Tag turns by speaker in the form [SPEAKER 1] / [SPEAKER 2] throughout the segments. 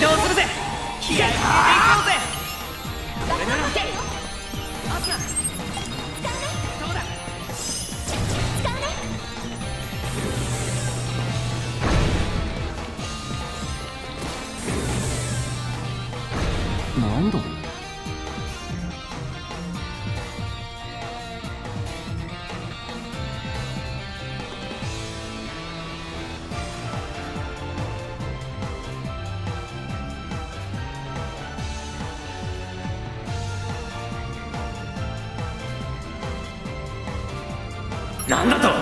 [SPEAKER 1] 移動するぜ。気合い入れていこうぜ。これなら。アスナそうだ
[SPEAKER 2] なんだ
[SPEAKER 1] なんだと。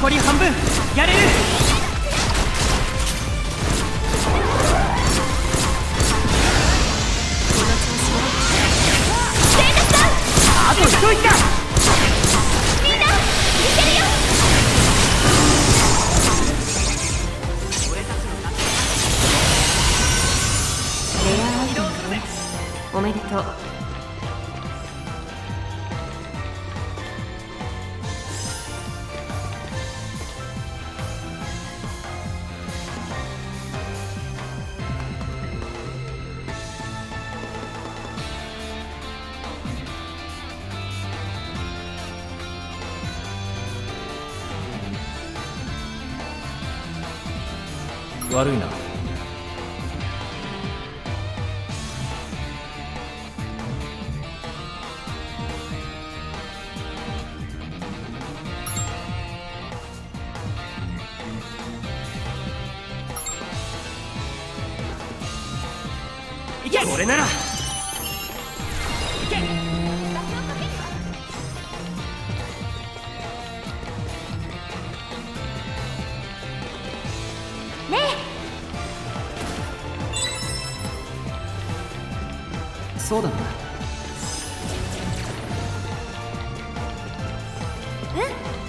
[SPEAKER 1] 残り半分。やれる。あと一息だ
[SPEAKER 3] みんないけるよ。レアアイテムねおめでとう
[SPEAKER 2] 悪いな。
[SPEAKER 1] 行け俺なら。
[SPEAKER 2] そうだな。
[SPEAKER 3] え？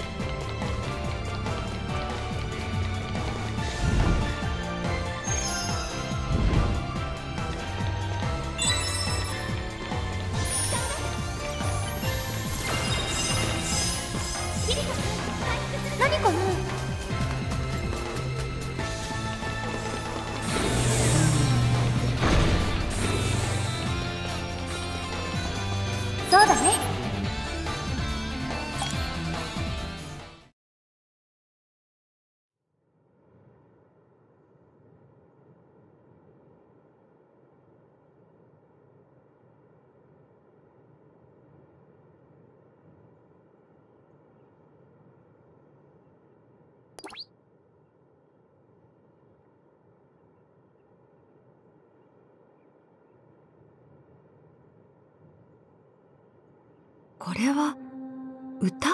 [SPEAKER 3] そうだね。これは歌？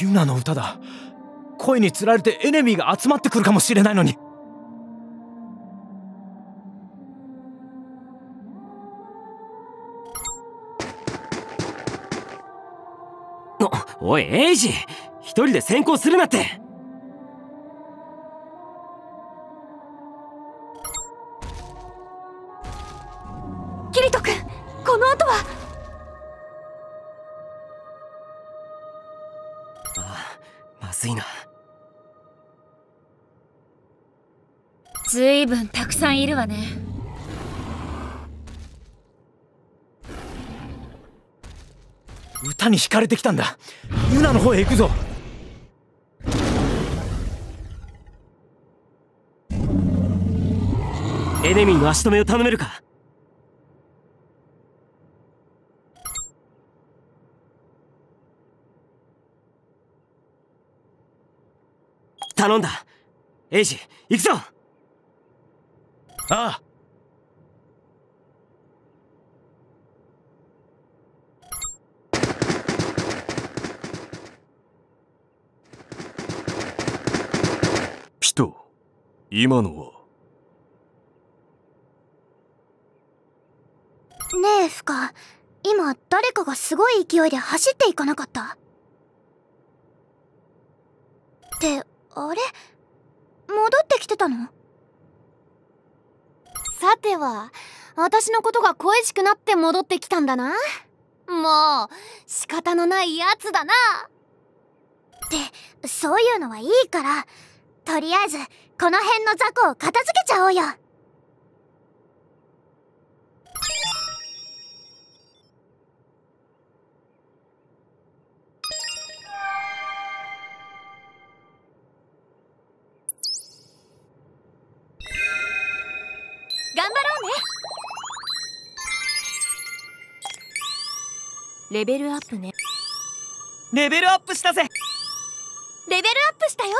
[SPEAKER 2] ユナの歌だ。声につられてエネミーが集まってくるかもしれないのに。
[SPEAKER 1] おおいエイジ。一人で先行するなって
[SPEAKER 3] リト君この後は
[SPEAKER 4] ああまずいな。
[SPEAKER 5] ずいぶんたくさんいるわね。
[SPEAKER 2] 歌に惹かれてきたんだ。ユナの方へ行くぞ。
[SPEAKER 4] エネミーの足止めを頼めるか？頼んだ。エイジ行くぞ。
[SPEAKER 2] ああ。
[SPEAKER 6] ピト今のは？
[SPEAKER 1] ねえフカ。今誰かがすごい勢いで走っていかなかった？ってあれ？戻ってきてたの？
[SPEAKER 7] さては私のことが恋しくなって戻ってきたんだな。もう仕方のないやつだな。
[SPEAKER 1] ってそういうのはいいから。とりあえずこの辺の雑魚を片付けちゃおうよ。
[SPEAKER 7] 頑張ろうね。レベルアップね。
[SPEAKER 4] レベルアップしたぜ。
[SPEAKER 7] レベルアップしたよ